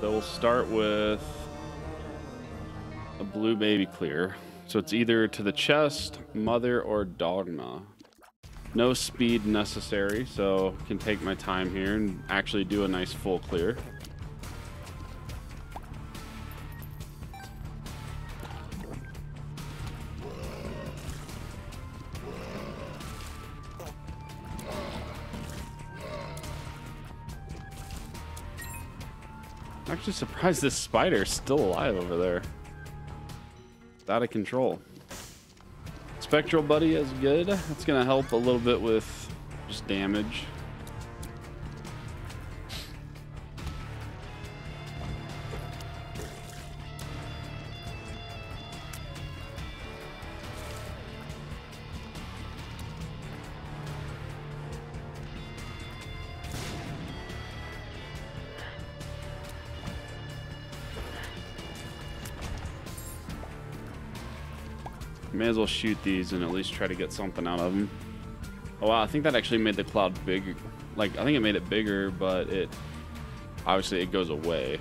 So we'll start with a blue baby clear. So it's either to the chest, mother, or dogma. No speed necessary, so can take my time here and actually do a nice full clear. Surprised this spider is still alive over there. It's out of control. Spectral Buddy is good. That's going to help a little bit with just damage. May as well shoot these and at least try to get something out of them. Oh wow, I think that actually made the cloud bigger. Like, I think it made it bigger, but it... Obviously, it goes away.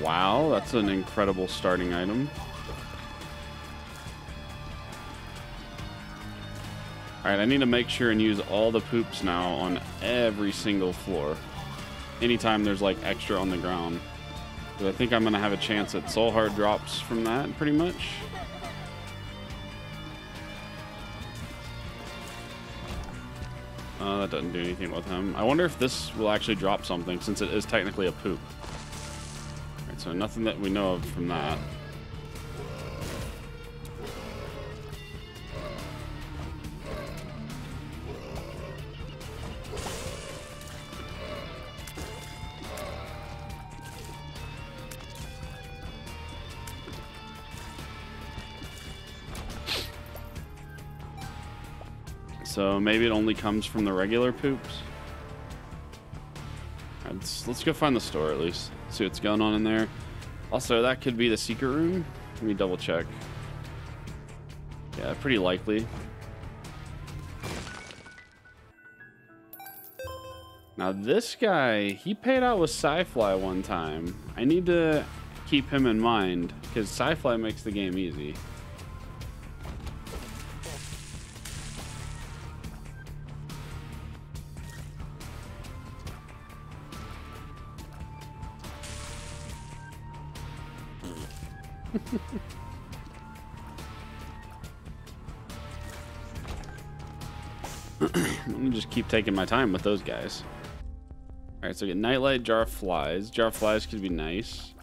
Wow, that's an incredible starting item. Alright, I need to make sure and use all the poops now on every single floor. Anytime there's like extra on the ground. I think I'm going to have a chance at soul heart drops from that pretty much. Uh, that doesn't do anything with him. I wonder if this will actually drop something since it is technically a poop. Alright, so nothing that we know of from that. Maybe it only comes from the regular poops. Let's, let's go find the store at least. See what's going on in there. Also, that could be the secret room. Let me double check. Yeah, pretty likely. Now this guy, he paid out with Psy Fly one time. I need to keep him in mind because Psy Fly makes the game easy. Let me just keep taking my time with those guys. All right, so we get nightlight, jar of flies. Jar of flies could be nice.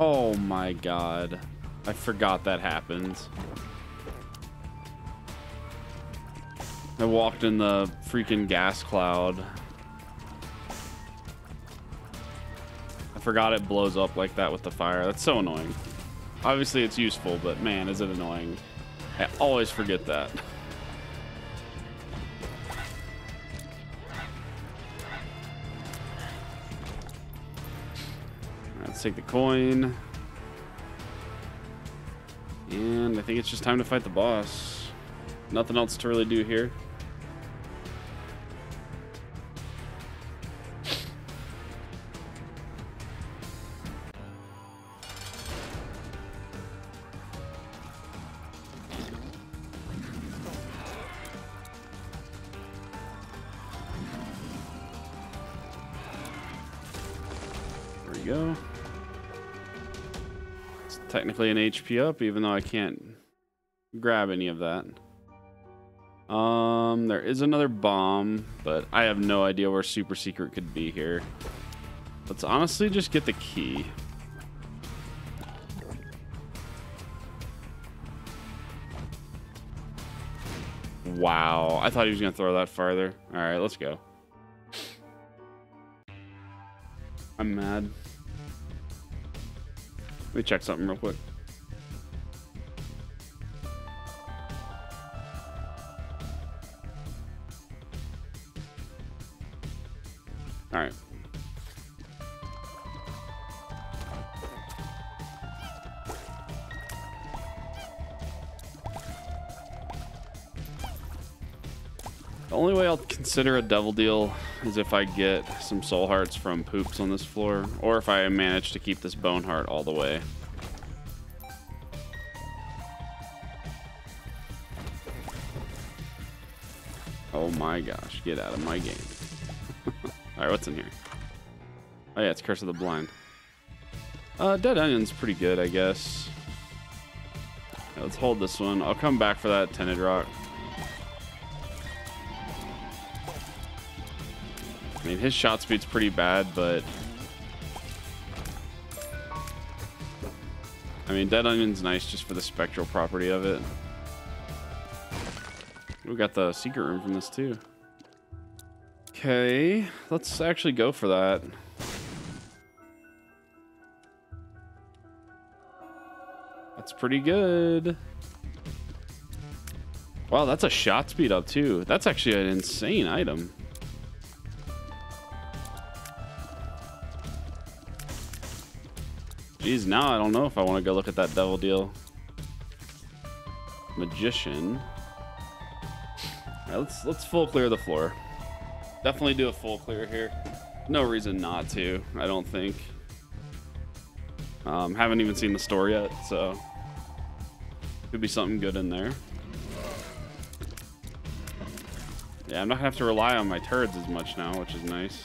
Oh my god. I forgot that happens. I walked in the freaking gas cloud. I forgot it blows up like that with the fire. That's so annoying. Obviously it's useful, but man, is it annoying. I always forget that. Let's take the coin. And I think it's just time to fight the boss. Nothing else to really do here. Technically an HP up, even though I can't grab any of that. Um, there is another bomb, but I have no idea where super secret could be here. Let's honestly just get the key. Wow, I thought he was gonna throw that farther. All right, let's go. I'm mad. Let me check something real quick. Consider a double deal is if I get some soul hearts from poops on this floor, or if I manage to keep this bone heart all the way. Oh my gosh, get out of my game. Alright, what's in here? Oh yeah, it's Curse of the Blind. Uh, Dead Onion's pretty good, I guess. Yeah, let's hold this one. I'll come back for that Tinted Rock. Mean, his shot speed's pretty bad, but... I mean, Dead Onion's nice just for the spectral property of it. We got the secret room from this, too. Okay, let's actually go for that. That's pretty good. Wow, that's a shot speed up, too. That's actually an insane item. Geez, now I don't know if I want to go look at that devil deal. Magician. let's let's full clear the floor. Definitely do a full clear here. No reason not to, I don't think. Um, haven't even seen the store yet, so could be something good in there. Yeah, I'm not gonna have to rely on my turds as much now, which is nice.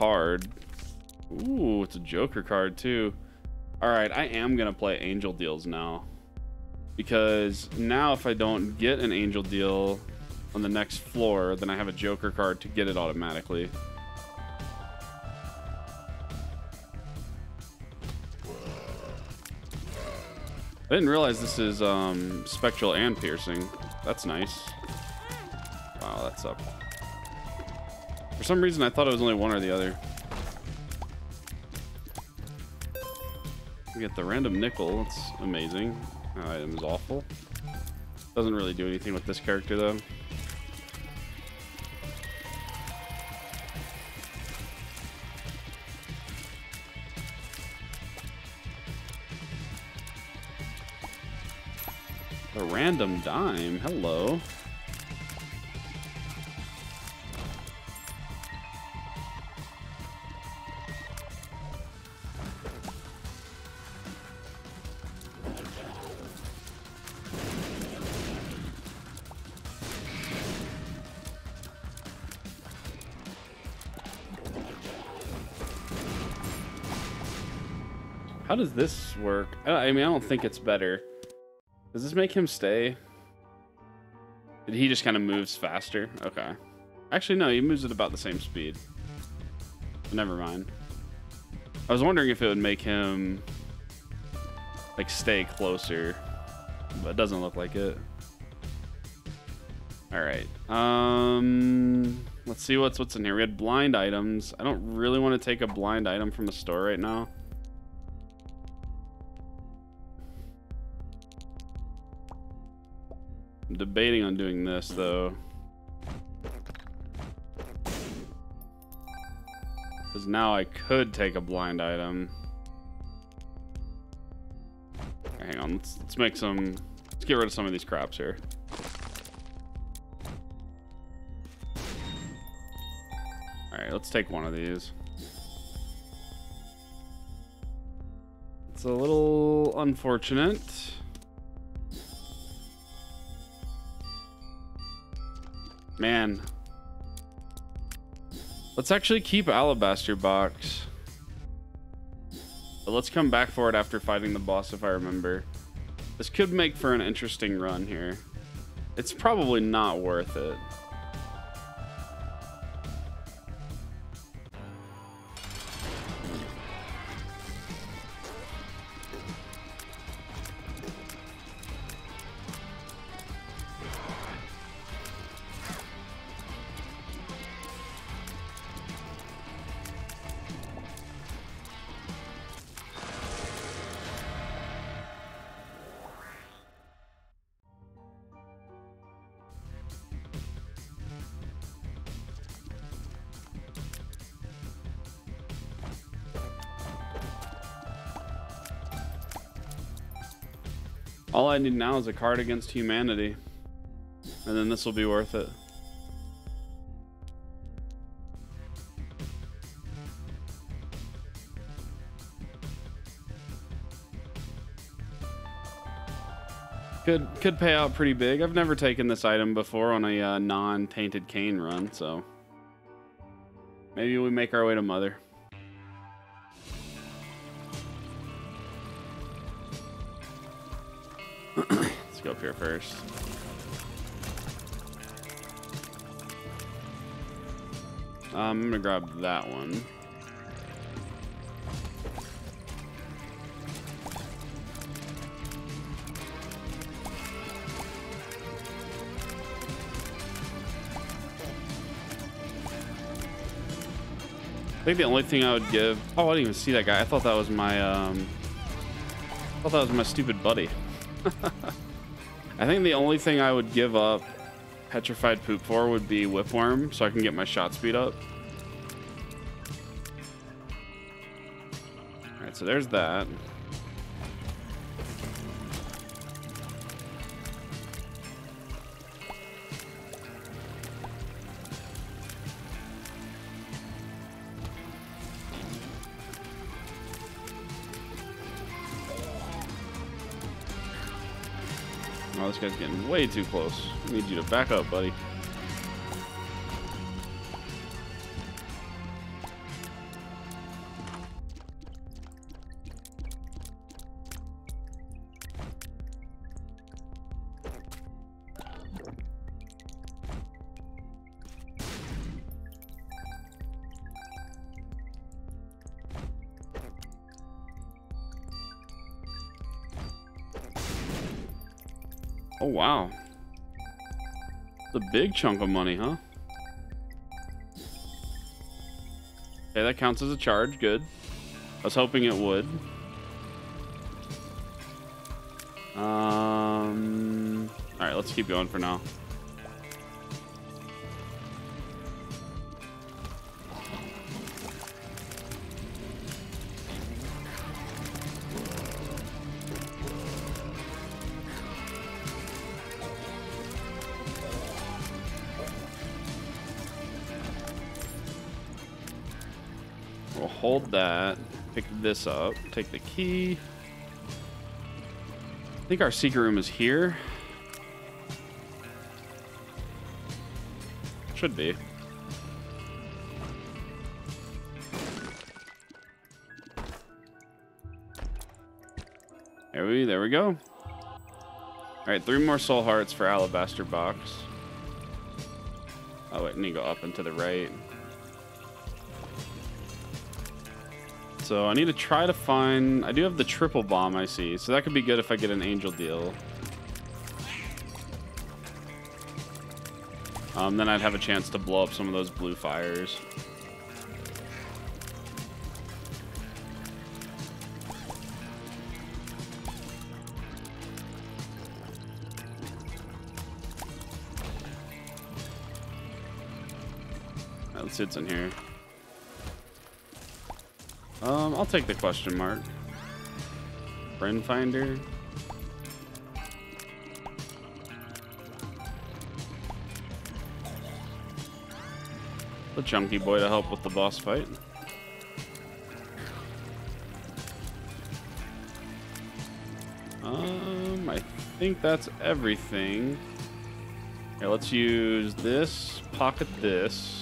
Card. Ooh, it's a Joker card too. All right, I am gonna play Angel Deals now. Because now if I don't get an Angel Deal on the next floor, then I have a Joker card to get it automatically. I didn't realize this is um, Spectral and Piercing. That's nice. Wow, that's sucked. For some reason, I thought it was only one or the other. We get the random nickel. It's amazing. That item is awful. Doesn't really do anything with this character, though. The random dime. Hello. How does this work? I mean, I don't think it's better. Does this make him stay? He just kind of moves faster? Okay. Actually, no, he moves at about the same speed. Never mind. I was wondering if it would make him like stay closer, but it doesn't look like it. All right. Um, let's see what's what's in here. We had blind items. I don't really want to take a blind item from the store right now. Debating on doing this though. Because now I could take a blind item. hang on, let's let's make some let's get rid of some of these craps here. Alright, let's take one of these. It's a little unfortunate. Man. Let's actually keep Alabaster Box. But let's come back for it after fighting the boss if I remember. This could make for an interesting run here. It's probably not worth it. All I need now is a card against humanity. And then this will be worth it. Could could pay out pretty big. I've never taken this item before on a uh, non-tainted Cain run, so maybe we make our way to Mother. First. Um, I'm gonna grab that one. I think the only thing I would give. Oh, I didn't even see that guy. I thought that was my. Um, I thought that was my stupid buddy. I think the only thing I would give up petrified poop for would be whipworm, so I can get my shot speed up. All right, so there's that. Oh, this guy's getting way too close. I need you to back up, buddy. Big chunk of money, huh? Okay, that counts as a charge. Good. I was hoping it would. Um. All right, let's keep going for now. That, pick this up, take the key. I think our secret room is here. Should be. There we, there we go. All right, three more soul hearts for alabaster box. Oh wait, need to go up and to the right. So I need to try to find... I do have the triple bomb, I see. So that could be good if I get an angel deal. Um, then I'd have a chance to blow up some of those blue fires. Let's see what's in here. Um, I'll take the question mark. Friend finder. The chunky boy to help with the boss fight. Um, I think that's everything. Let's use this, pocket this.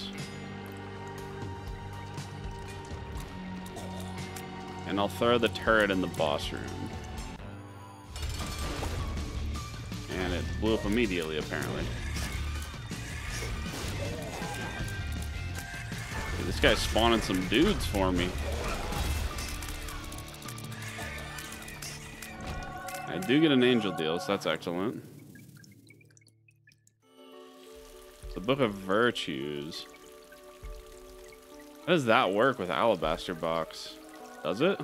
And I'll throw the turret in the boss room. And it blew up immediately, apparently. Dude, this guy's spawning some dudes for me. I do get an angel deal, so that's excellent. The Book of Virtues. How does that work with Alabaster Box? Does it?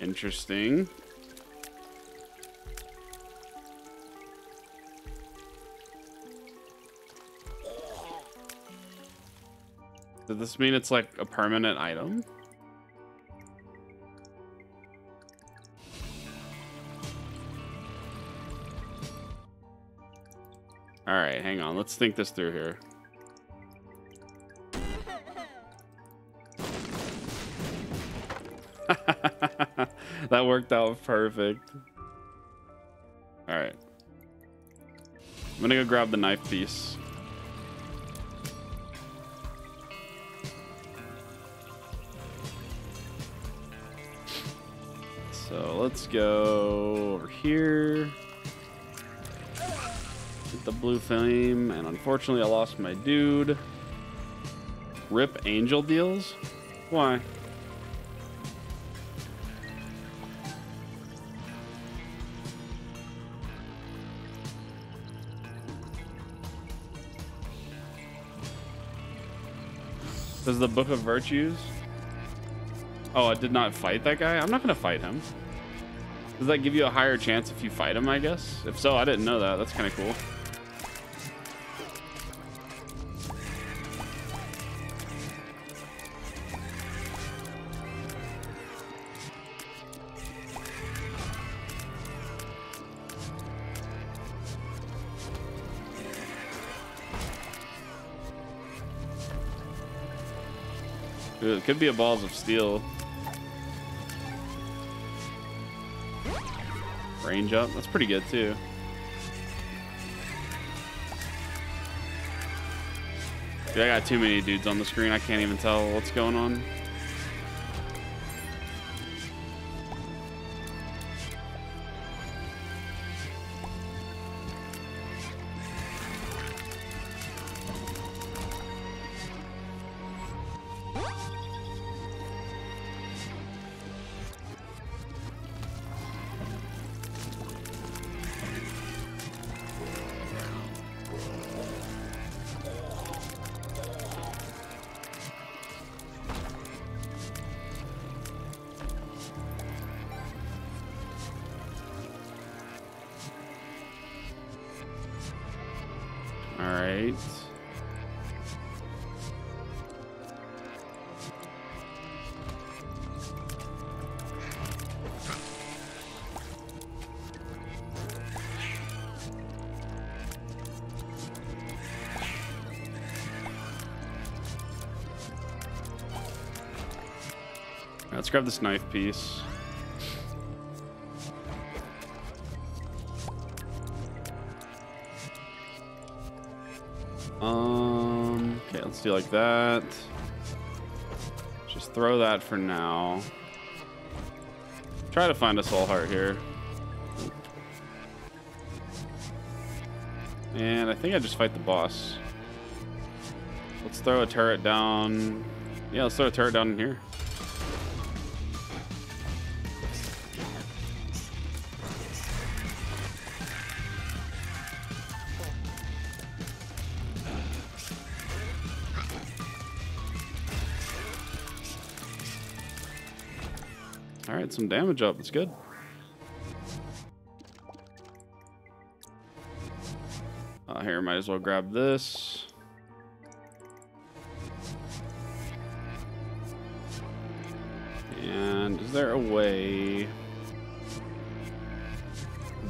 Interesting. Does this mean it's like a permanent item? All right, hang on. Let's think this through here. That worked out perfect. All right. I'm gonna go grab the knife piece. So let's go over here. Get the blue flame, and unfortunately I lost my dude. Rip angel deals? Why? Does the Book of Virtues? Oh, I did not fight that guy? I'm not going to fight him. Does that give you a higher chance if you fight him, I guess? If so, I didn't know that. That's kind of cool. It could be a balls of steel. Range up. That's pretty good too. Dude, I got too many dudes on the screen. I can't even tell what's going on. Let's grab this knife piece. Um, okay, let's do like that. Just throw that for now. Try to find a soul heart here. And I think I just fight the boss. Let's throw a turret down. Yeah, let's throw a turret down in here. Some damage up. That's good. Uh, here, might as well grab this. And is there a way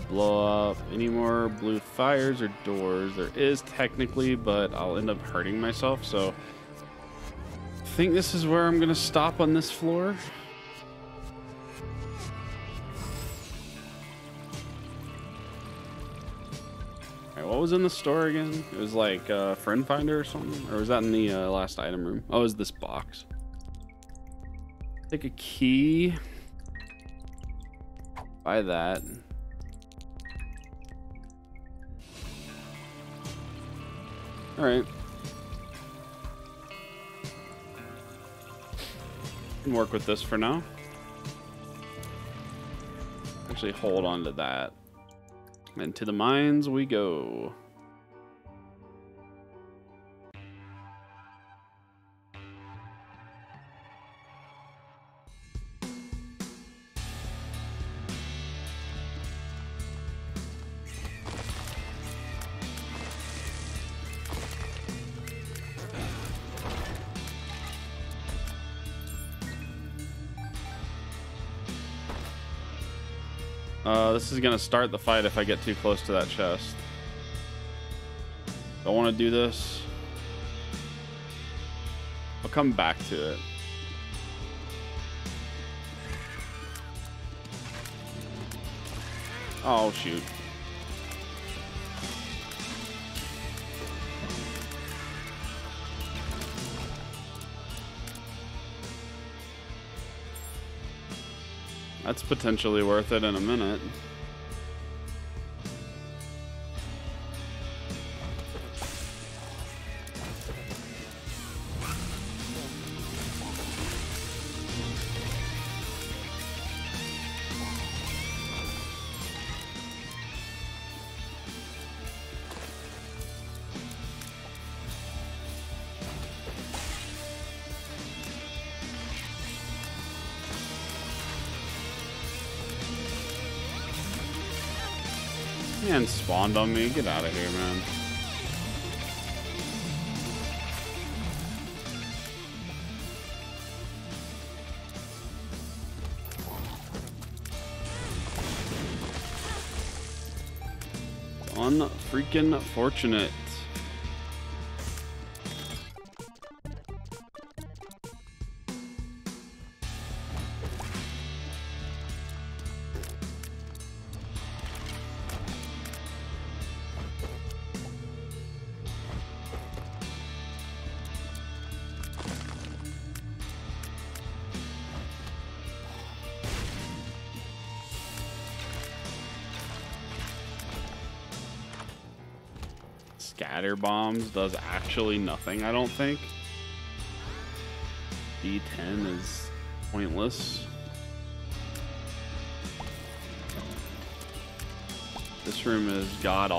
blow up any more blue fires or doors? There is technically, but I'll end up hurting myself. So I think this is where I'm to stop on this floor. Was in the store again? It was like uh, friend finder or something? Or was that in the uh, last item room? Oh, it was this box. Take a key. Buy that. All right. Can work with this for now. Actually, hold on to that. And to the mines we go. Is gonna start the fight if I get too close to that chest. Don't want to do this. I'll come back to it. Oh, shoot. That's potentially worth it in a minute. Spawned on me. Get out of here, man. Unfreaking fortunate. Scatter bombs does actually nothing, I don't think. D10 is pointless. This room is god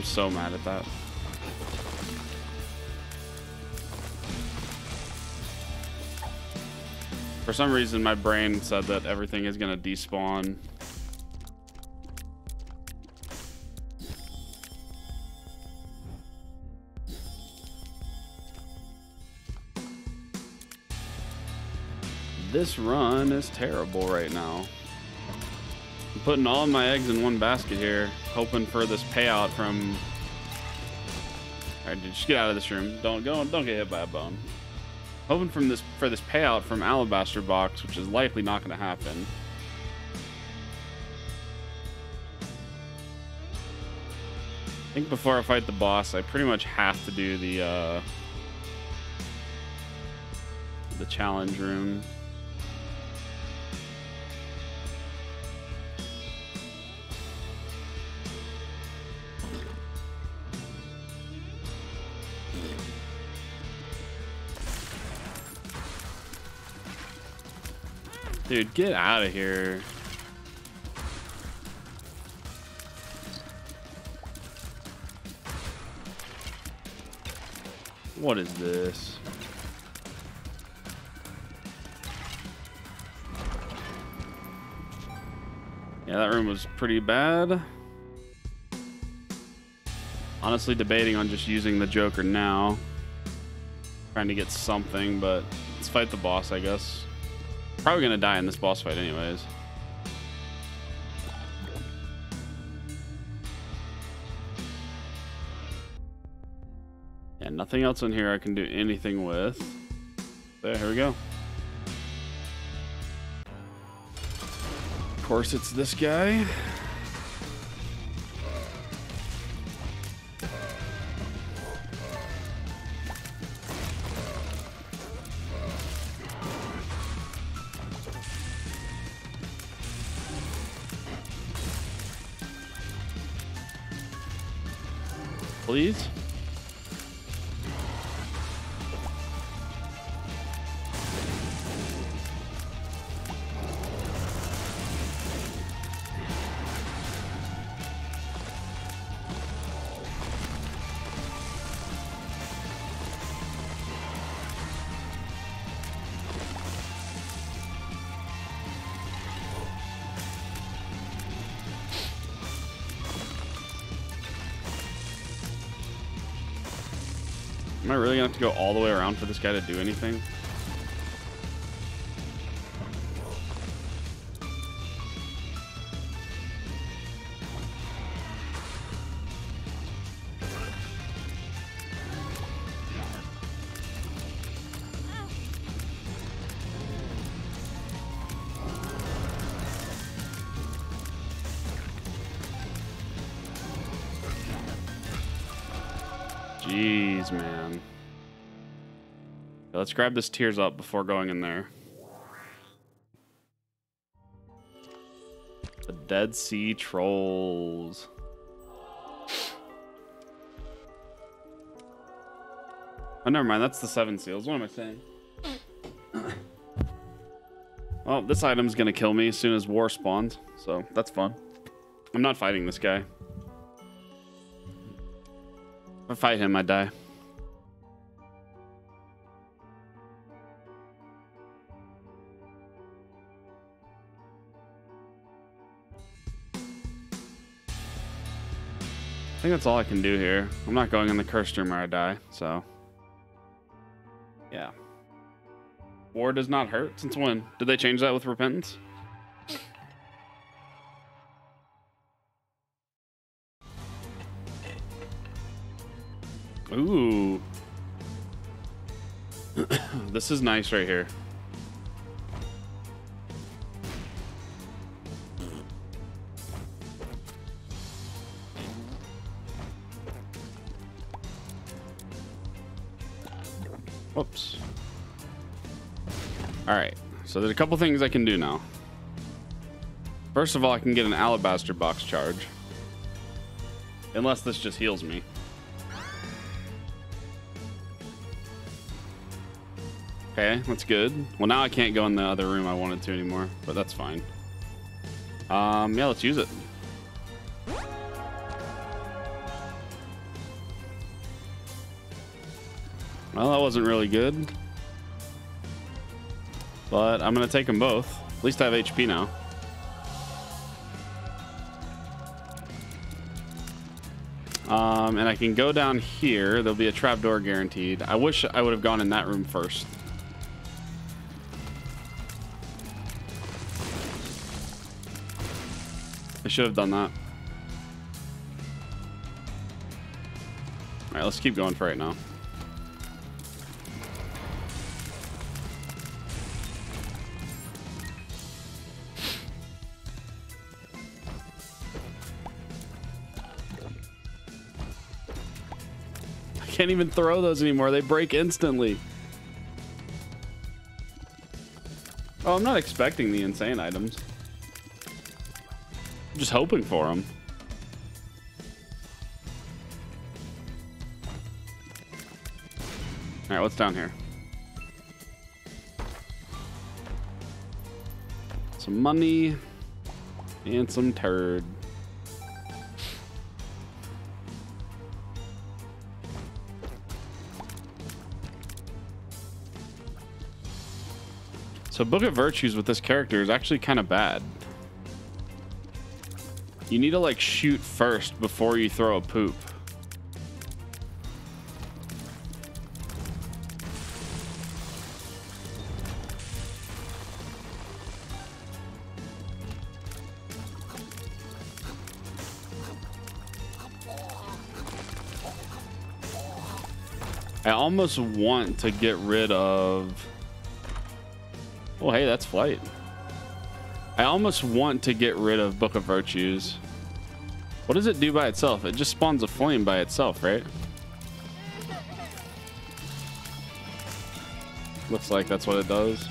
I'm so mad at that. For some reason, my brain said that everything is going to despawn. This run is terrible right now. I'm putting all my eggs in one basket here, hoping for this payout from. All right, dude, just get out of this room. Don't go. Don't get hit by a bone. Hoping from this for this payout from Alabaster Box, which is likely not going to happen. I think before I fight the boss, I pretty much have to do the uh, the challenge room. Dude, get out of here. What is this? Yeah, that room was pretty bad. Honestly debating on just using the Joker now. Trying to get something, but let's fight the boss, I guess. Probably gonna die in this boss fight anyways. Yeah, nothing else in here I can do anything with. There, here we go. Of course, it's this guy. To go all the way around for this guy to do anything? Jeez, man. Let's grab this tears up before going in there. The Dead Sea Scrolls. Oh, never mind. That's the Seven Seals. What am I saying? well, this item's to kill me as soon as war spawns. So that's fun. I'm not fighting this guy. If I fight him, I die. I think that's all I can do here. I'm not going in the cursed room or I die, so. Yeah. War does not hurt. Since when? Did they change that with repentance? Ooh. this is nice right here. Whoops. All right. So there's a couple things I can do now. First of all, I can get an alabaster box charge. Unless this just heals me. Okay, that's good. Well, now I can't go in the other room I wanted to anymore, but that's fine. Um, yeah, let's use it. Well, that wasn't really good. But I'm going to take them both. At least I have HP now. Um, and I can go down here. There'll be a trapdoor guaranteed. I wish I would have gone in that room first. I should have done that. Alright, let's keep going for right now. Can't even throw those anymore. They break instantly. Oh, I'm not expecting the insane items. I'm just hoping for them. All right, what's down here? Some money and some turd. So Book of Virtues with this character is actually kind of bad. You need to like shoot first before you throw a poop. I almost want to get rid of... Oh, hey, that's flight. I almost want to get rid of Book of Virtues. What does it do by itself? It just spawns a flame by itself, right? Looks like that's what it does.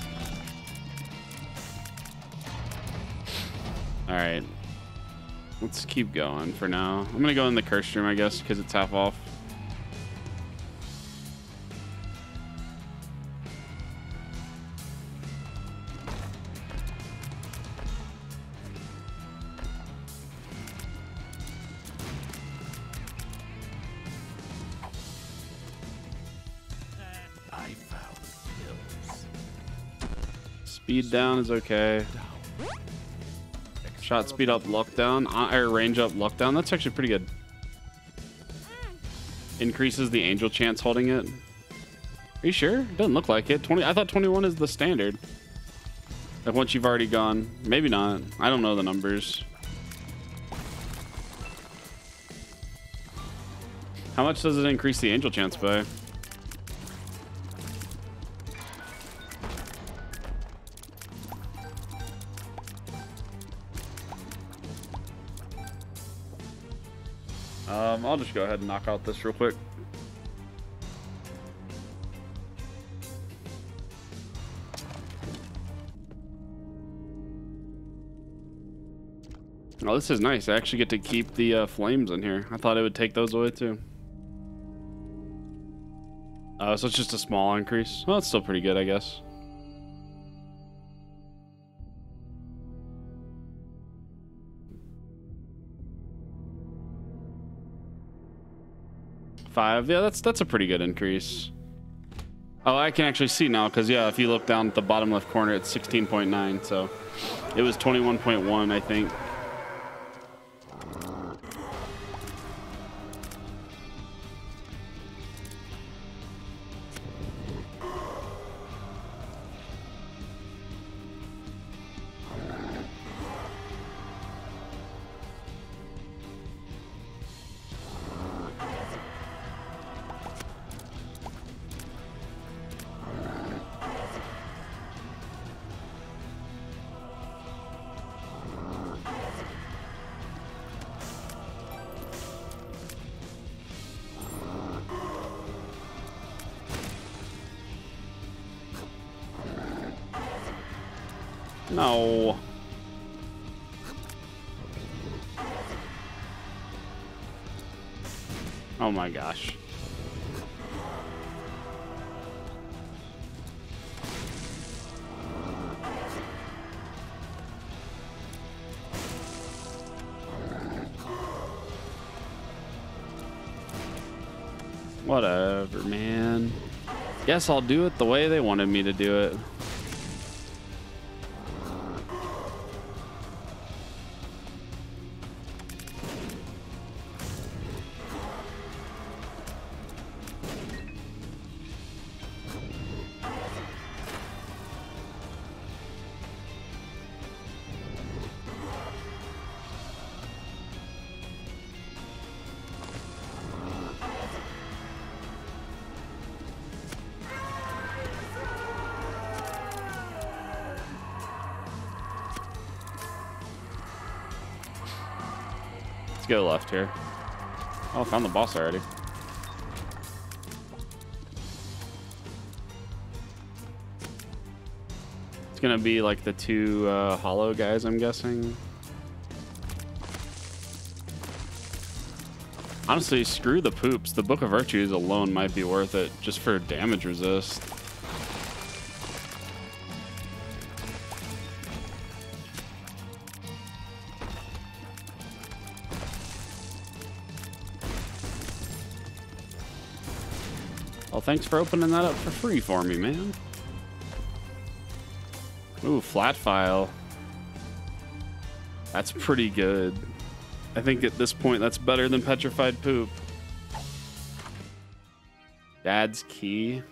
Alright. Let's keep going for now. I'm gonna go in the curse room, I guess, because it's half off. Down is okay. Shot speed up, luck down, uh, or range up, lockdown. That's actually pretty good. Increases the angel chance holding it. Are you sure? Doesn't look like it. 20. I thought 21 is the standard. Like once you've already gone. Maybe not. I don't know the numbers. How much does it increase the angel chance by? Just go ahead and knock out this real quick. Oh, this is nice. I actually get to keep the uh, flames in here. I thought it would take those away too. Uh, so it's just a small increase. Well, it's still pretty good, I guess. Five. Yeah, that's that's a pretty good increase. Oh, I can actually see now because yeah, if you look down at the bottom left corner, it's 16.9. So it was 21.1, I think. My gosh. Whatever, man. Guess I'll do it the way they wanted me to do it. Here. Oh, found the boss already. It's gonna be like the two uh, hollow guys, I'm guessing. Honestly, screw the poops. The Book of Virtues alone might be worth it just for damage resist. Thanks for opening that up for free for me, man. Ooh, flat file. That's pretty good. I think at this point that's better than petrified poop. Dad's key.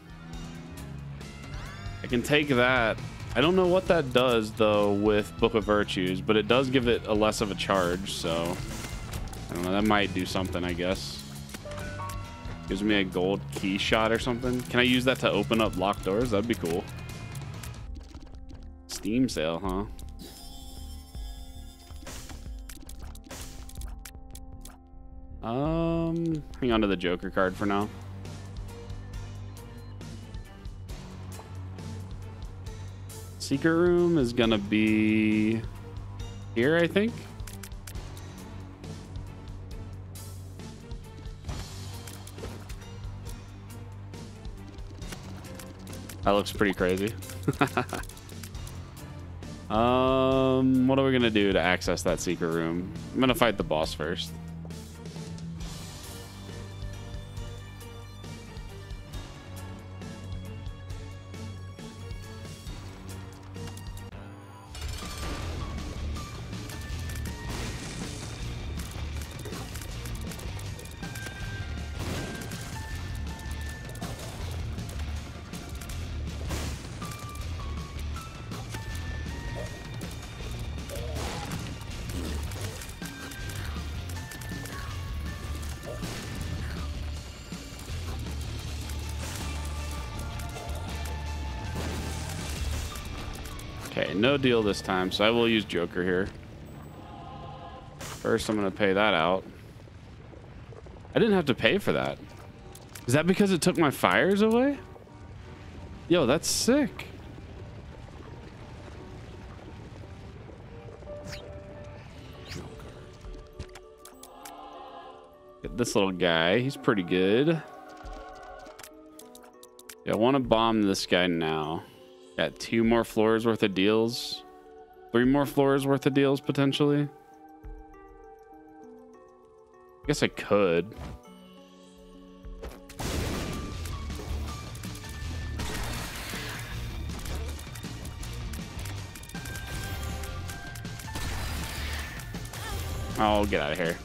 I can take that. I don't know what that does though with Book of Virtues, but it does give it a less of a charge, so I don't know, that might do something, I guess. Gives me a gold key shot or something. Can I use that to open up locked doors? That'd be cool. Steam sale, huh? Um, hang on to the Joker card for now. Secret room is gonna be here, I think. That looks pretty crazy. um, what are we gonna do to access that secret room? I'm gonna fight the boss first. Okay, no deal this time, so I will use Joker here. First, I'm going to pay that out. I didn't have to pay for that. Is that because it took my fires away? Yo, that's sick. Get this little guy. He's pretty good. Yeah, I want to bomb this guy now. Got two more floors worth of deals. Three more floors worth of deals, potentially. I guess I could. Oh, get out of here.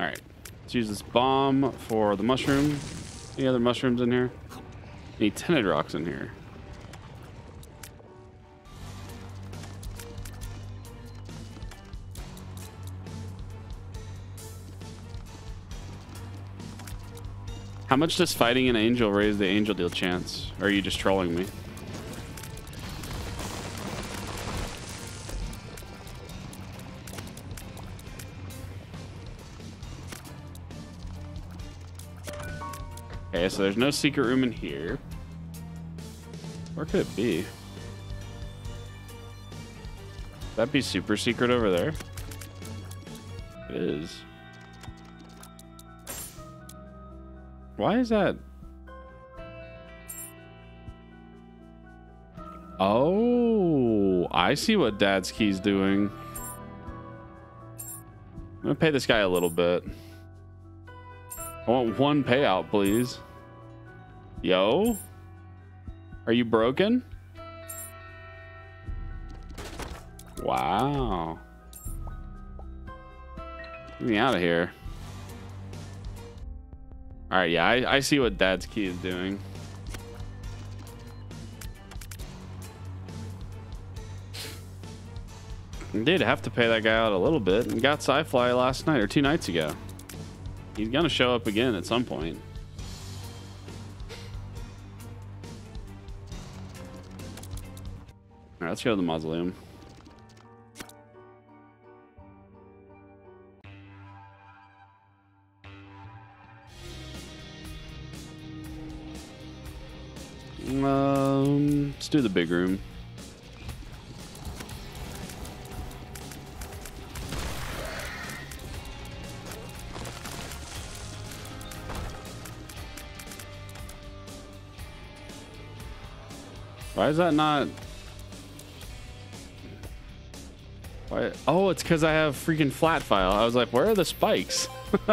All right, let's use this bomb for the mushroom. Any other mushrooms in here? Any tinted rocks in here? How much does fighting an angel raise the angel deal chance? Or are you just trolling me? Okay, so there's no secret room in here. Where could it be? That'd be super secret over there? It is. Why is that? Oh, I see what Dad's key's doing. I'm gonna pay this guy a little bit. I want one payout, please. Yo? Are you broken? Wow. Get me out of here. All right, yeah, I, I see what Dad's key is doing. did have to pay that guy out a little bit and got Psy Fly last night or two nights ago. He's gonna show up again at some point. All right, let's go to the mausoleum. Um, let's do the big room. Why is that not? Why? Oh, it's because I have freaking flat file. I was like, where are the spikes?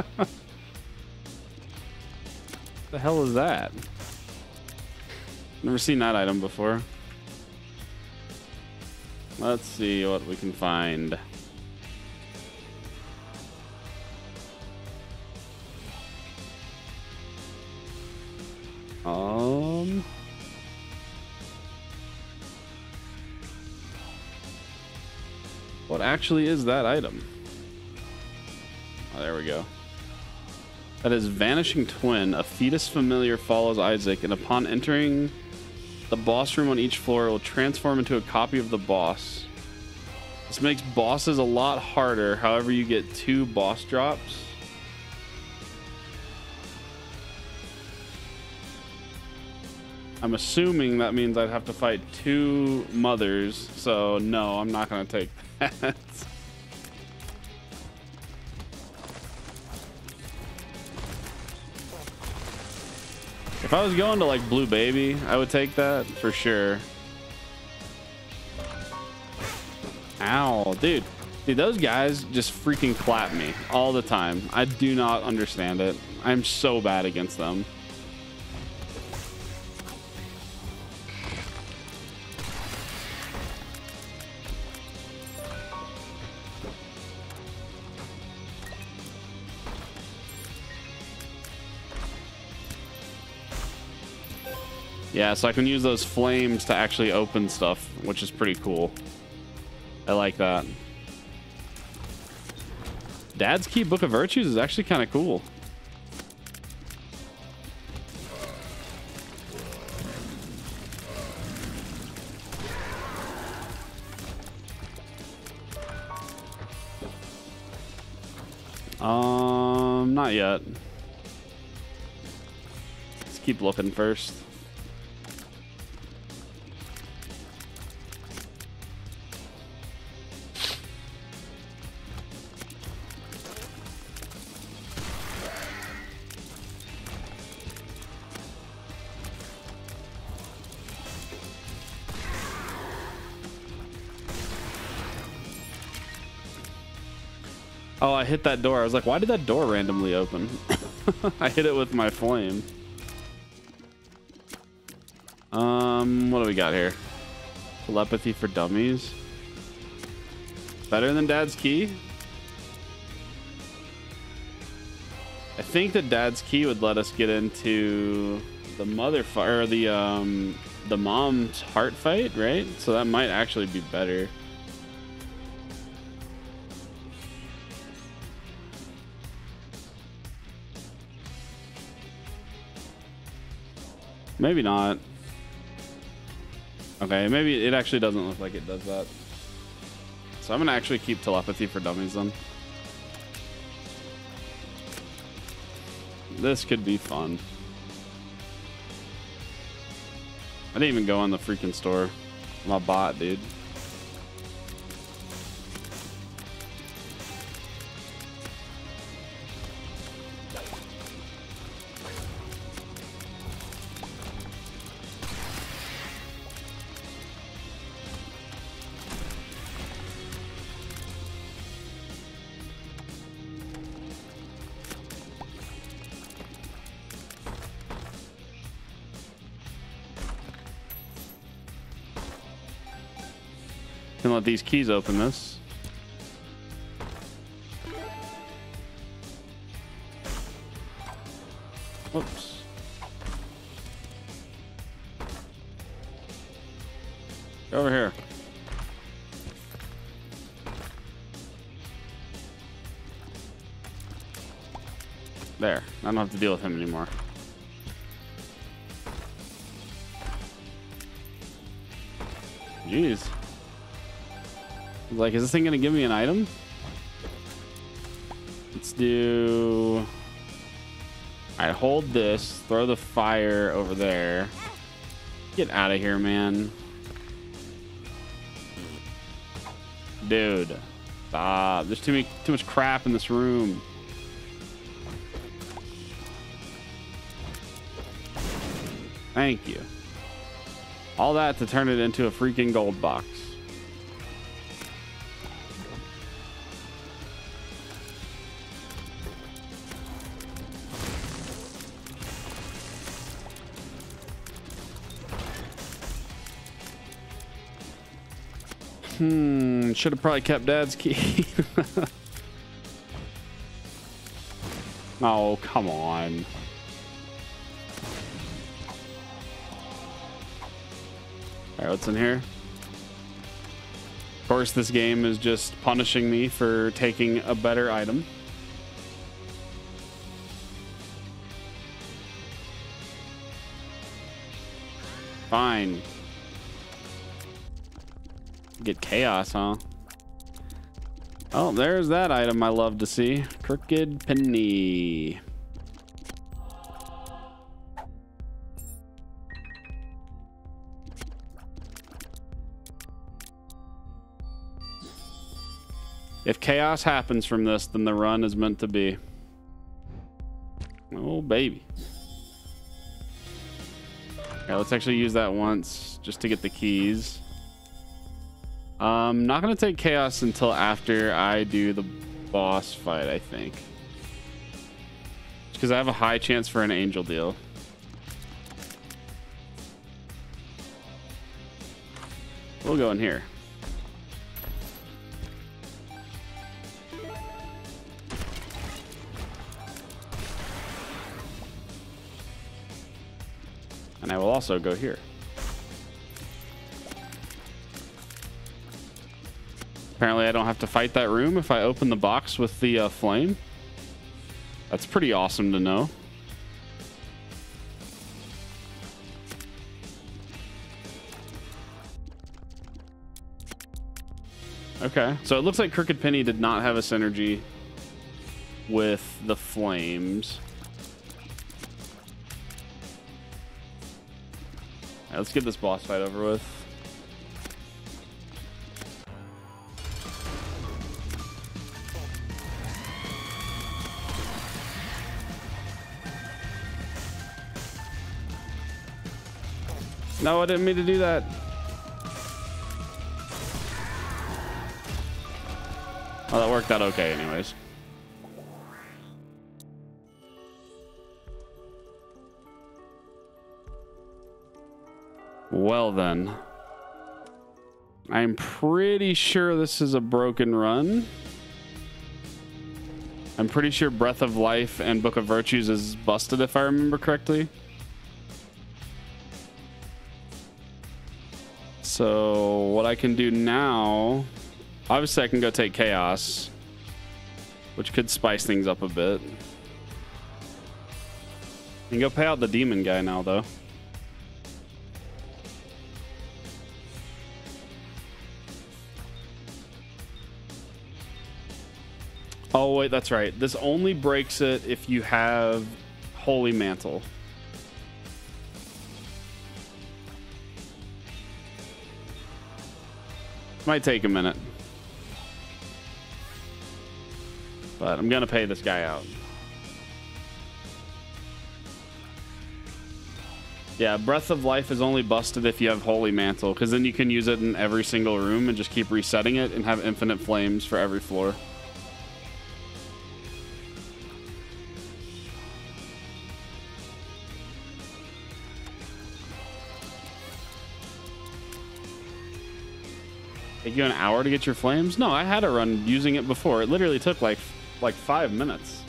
the hell is that? Never seen that item before. Let's see what we can find. What actually is that item? Oh, there we go. That is Vanishing Twin. A fetus familiar follows Isaac, and upon entering the boss room on each floor will transform into a copy of the boss. This makes bosses a lot harder, however you get two boss drops. I'm assuming that means I'd have to fight two mothers, so no, I'm not going to take that. If I was going to like Blue Baby, I would take that for sure. Ow, dude. Dude, those guys just freaking clap me all the time. I do not understand it. I'm so bad against them. Yeah, so I can use those flames to actually open stuff, which is pretty cool. I like that. Dad's Key Book of Virtues is actually kind of cool. Um, not yet. Let's keep looking first. Oh, I hit that door. I was like, why did that door randomly open? I hit it with my flame. Um, what do we got here? Telepathy for dummies. Better than Dad's Key? I think that Dad's Key would let us get into the mother or the um the mom's heart fight, right? So that might actually be better. Maybe not. Okay, maybe it actually doesn't look like it does that. So I'm gonna actually keep telepathy for dummies then. This could be fun. I didn't even go in the freaking store. I'm a bot, dude. These keys open this. Whoops. Over here. There. I don't have to deal with him anymore. Like, is this thing gonna give me an item? Let's do... I hold this, throw the fire over there. Get out of here, man. Dude. Stop. There's too, many, too much crap in this room. Thank you. All that to turn it into a freaking gold box. Hmm, should have probably kept dad's key. oh, come on. All right, what's in here? Of course, this game is just punishing me for taking a better item. Fine. Get chaos, huh? Oh, there's that item I love to see. Crooked penny. If chaos happens from this, then the run is meant to be. Oh, baby. Yeah, let's actually use that once just to get the keys. I'm um, not going to take chaos until after I do the boss fight, I think. Because I have a high chance for an angel deal. We'll go in here. And I will also go here. Apparently I don't have to fight that room if I open the box with the uh, flame. That's pretty awesome to know. Okay, so it looks like Crooked Penny did not have a synergy with the flames. Right, let's get this boss fight over with. No, I didn't mean to do that. Oh, that worked out okay anyways. Well then. I'm pretty sure this is a broken run. I'm pretty sure Breath of Life and Book of Virtues is busted if I remember correctly. So what I can do now, obviously I can go take Chaos, which could spice things up a bit. I can go pay out the demon guy now though. Oh, wait, that's right. This only breaks it if you have Holy Mantle. Might take a minute. But I'm going to pay this guy out. Yeah, Breath of Life is only busted if you have Holy Mantle, because then you can use it in every single room and just keep resetting it and have infinite flames for every floor. You an hour to get your flames? No, I had a run using it before. It literally took like like five minutes.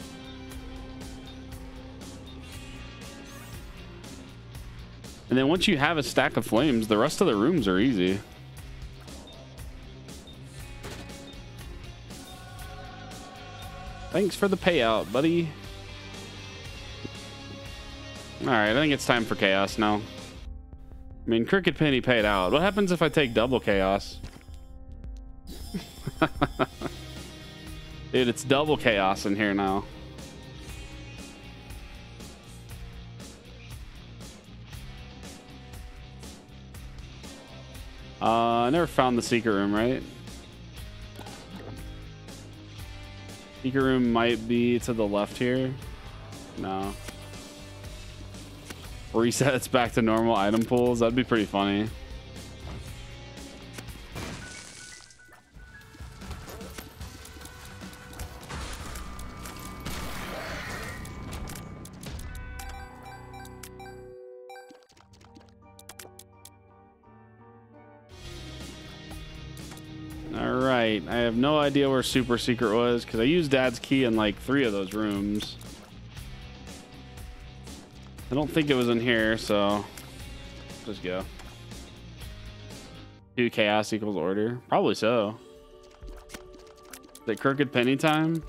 And then once you have a stack of flames, the rest of the rooms are easy. Thanks for the payout, buddy. Alright, I think it's time for chaos now. I mean, Crooked Penny paid out. What happens if I take double chaos? Dude, it's double chaos in here now. Uh, I never found the secret room, right? Secret room might be to the left here. No. Resets back to normal item pools. That'd be pretty funny. Have no idea where super secret was because I used dad's key in like three of those rooms. I don't think it was in here, so just go. Two chaos equals order. Probably so. Is it crooked penny time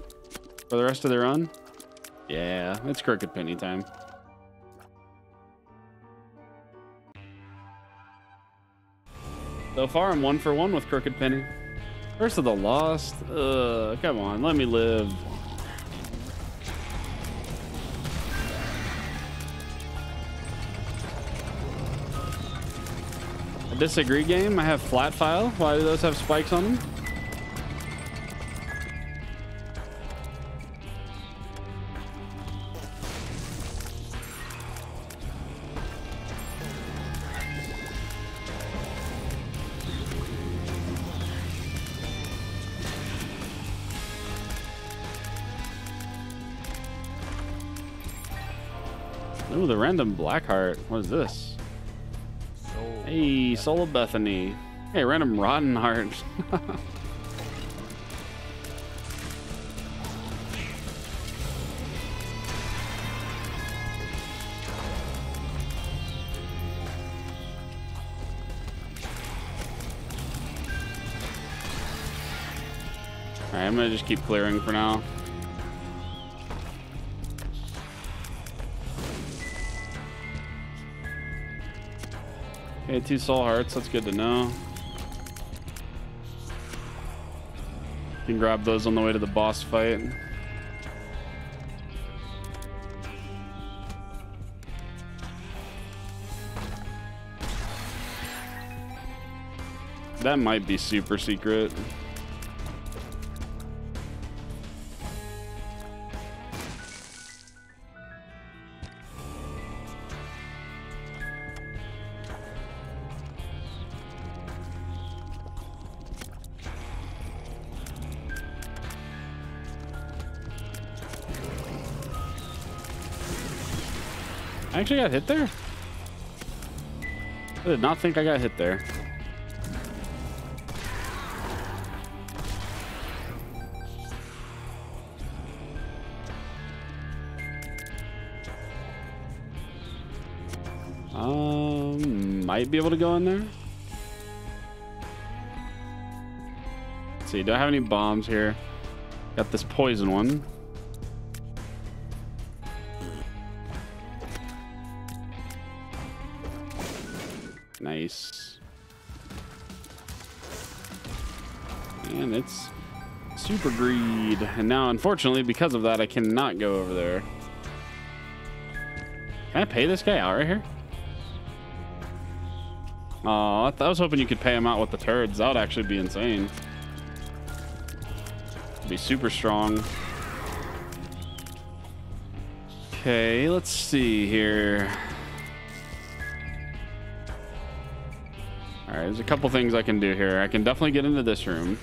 for the rest of the run? Yeah, it's crooked penny time. So far, I'm one for one with crooked penny. Curse of the Lost? Uh, come on, let me live. A disagree game? I have flat file. Why do those have spikes on them? Random black heart. What is this? Soul hey, Soul of Bethany. Hey, random rotten heart. Alright, I'm gonna just keep clearing for now. Okay, two soul hearts. That's good to know. Can grab those on the way to the boss fight. That might be super secret. I actually got hit there? I did not think I got hit there. Um, might be able to go in there. Let's see, do I have any bombs here? Got this poison one. Super greed. And now, unfortunately, because of that, I cannot go over there. Can I pay this guy out right here? Oh, I, I was hoping you could pay him out with the turds. That would actually be insane. Be super strong. Okay, let's see here. All right, there's a couple things I can do here. I can definitely get into this room.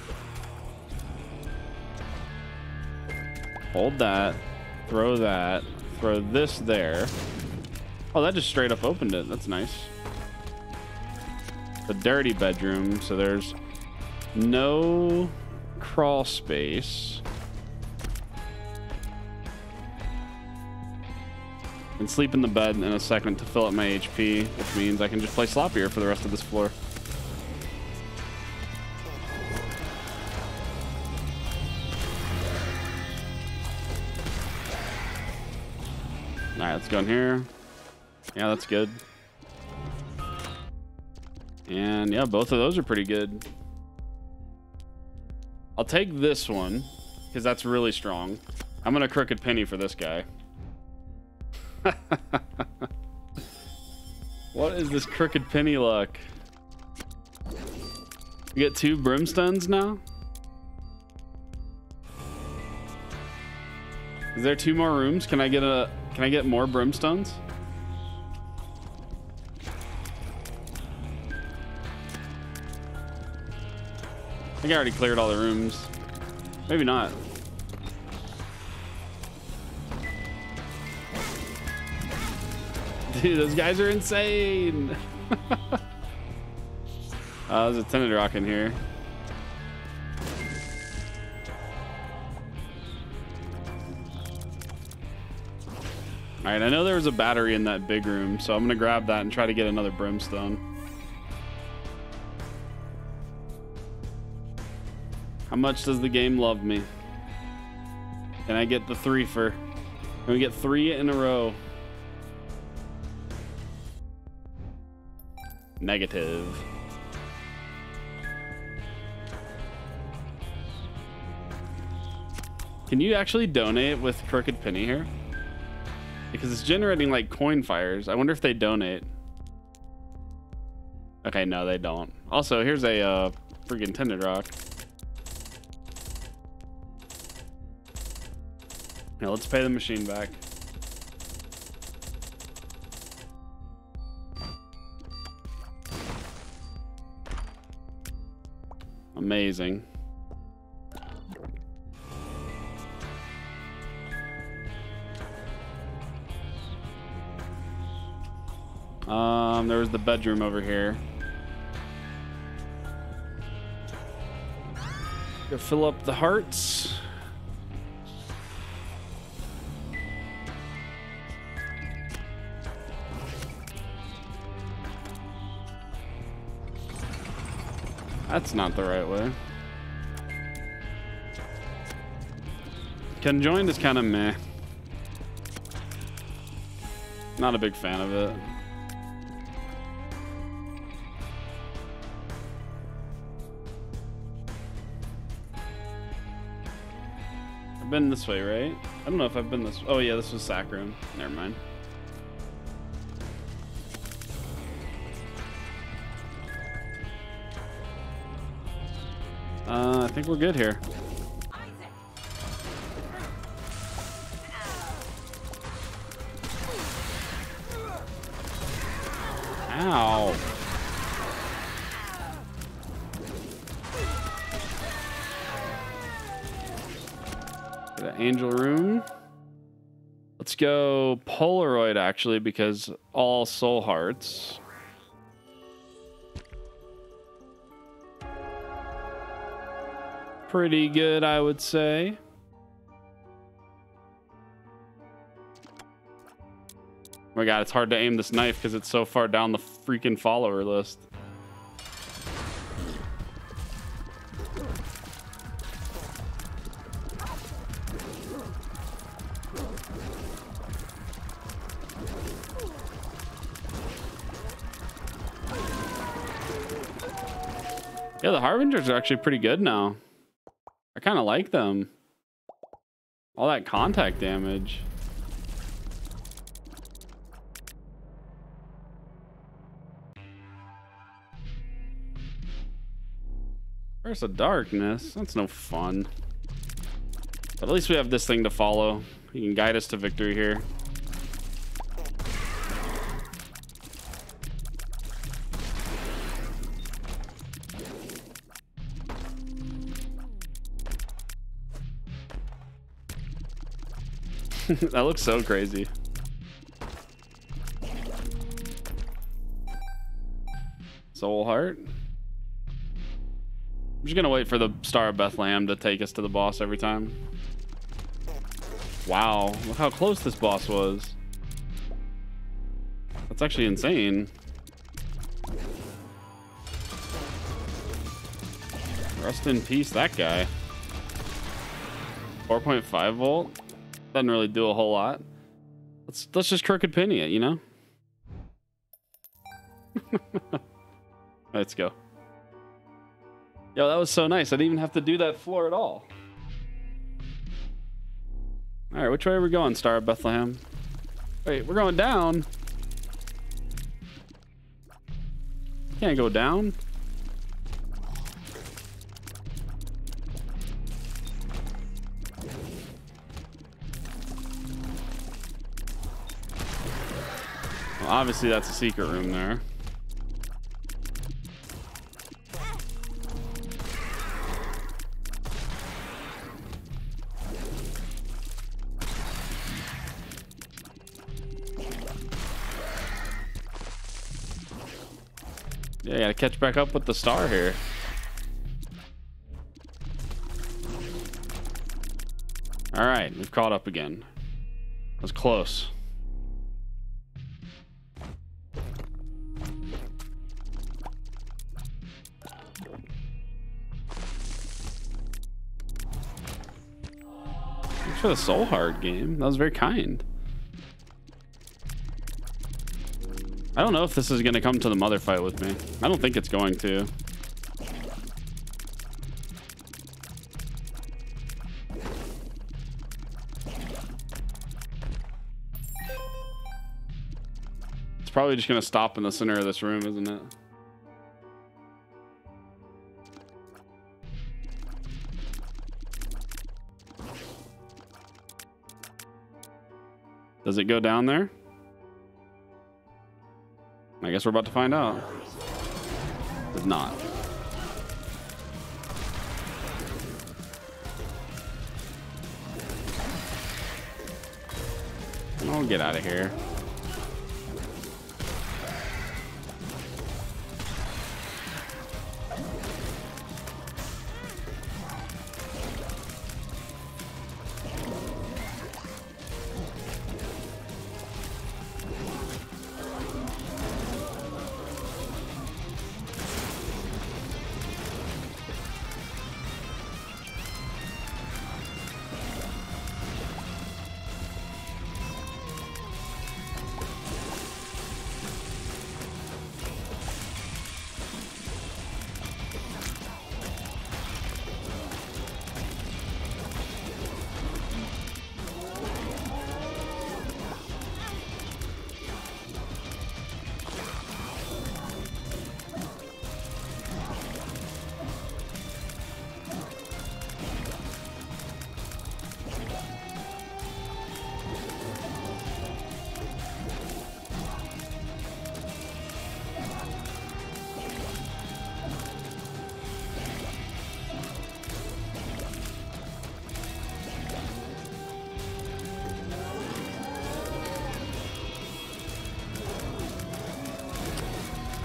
Hold that. Throw that. Throw this there. Oh, that just straight up opened it. That's nice. The dirty bedroom. So there's no crawl space. And sleep in the bed in a second to fill up my HP, which means I can just play sloppier for the rest of this floor. Let's go in here. Yeah, that's good. And yeah, both of those are pretty good. I'll take this one because that's really strong. I'm gonna crooked penny for this guy. what is this crooked penny luck? You get two brimstones now? Is there two more rooms? Can I get a can I get more brimstones? I think I already cleared all the rooms. Maybe not. Dude, those guys are insane. uh, there's a tinted rock in here. All right, I know there was a battery in that big room, so I'm gonna grab that and try to get another brimstone. How much does the game love me? Can I get the three for? Can we get three in a row? Negative. Can you actually donate with Crooked Penny here? Because it's generating like coin fires. I wonder if they donate. Okay, no, they don't. Also, here's a uh, freaking tinted rock. Now let's pay the machine back. Amazing. Um, there was the bedroom over here. Go fill up the hearts. That's not the right way. Conjoined is kind of meh. Not a big fan of it. Been this way, right? I don't know if I've been this. Oh yeah, this was sack room. Never mind. Uh, I think we're good here. Actually because all soul hearts. Pretty good, I would say. Oh my god, it's hard to aim this knife because it's so far down the freaking follower list. Harbingers are actually pretty good now. I kind of like them. All that contact damage. Where's the darkness? That's no fun. But at least we have this thing to follow. He can guide us to victory here. that looks so crazy. Soul Heart. I'm just gonna wait for the Star of Bethlehem to take us to the boss every time. Wow, look how close this boss was. That's actually insane. Rest in peace, that guy. 4.5 volt. Doesn't really do a whole lot. Let's let's just crooked penny it, you know? let's go. Yo, that was so nice. I didn't even have to do that floor at all. All right, which way are we going, Star of Bethlehem? Wait, we're going down. Can't go down. Obviously that's a secret room there. Yeah, gotta catch back up with the star here. All right, we've caught up again. That was close. For the soul heart game. That was very kind. I don't know if this is going to come to the mother fight with me. I don't think it's going to. It's probably just going to stop in the center of this room, isn't it? Does it go down there? I guess we're about to find out. Does not. I'll get out of here.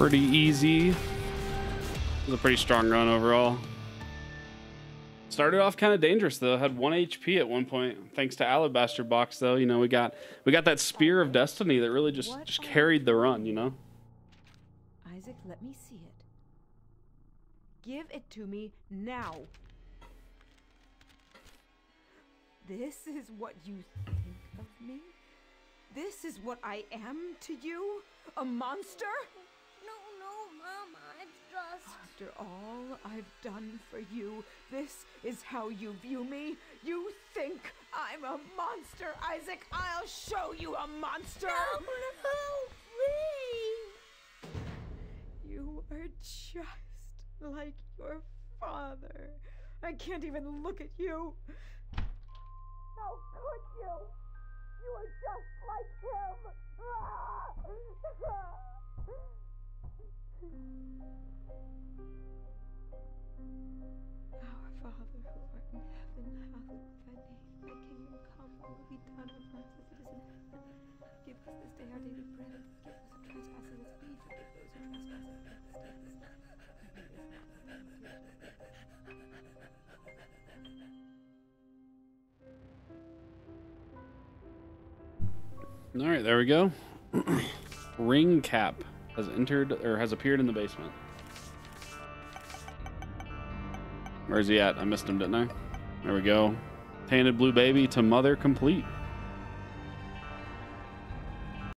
Pretty easy. It was a pretty strong run overall. Started off kind of dangerous though. Had one HP at one point, thanks to Alabaster Box. Though you know we got we got that Spear of Destiny that really just just carried the run. You know. Isaac, let me see it. Give it to me now. This is what you think of me? This is what I am to you? A monster? No, no, Mama, it's just. After all I've done for you, this is how you view me? You think I'm a monster, Isaac? I'll show you a monster! No, no, please. You are just like your father. I can't even look at you. How could you? You are just like him. Our Father who art in heaven, hallowed be thy name. Thy kingdom come, thy will be done on earth as it is in heaven. Give us this day our daily bread, and forgive us our trespasses as we forgive those who trespass against us. All right, there we go. Ring cap has entered or has appeared in the basement. Where's he at? I missed him, didn't I? There we go. Tainted blue baby to mother complete.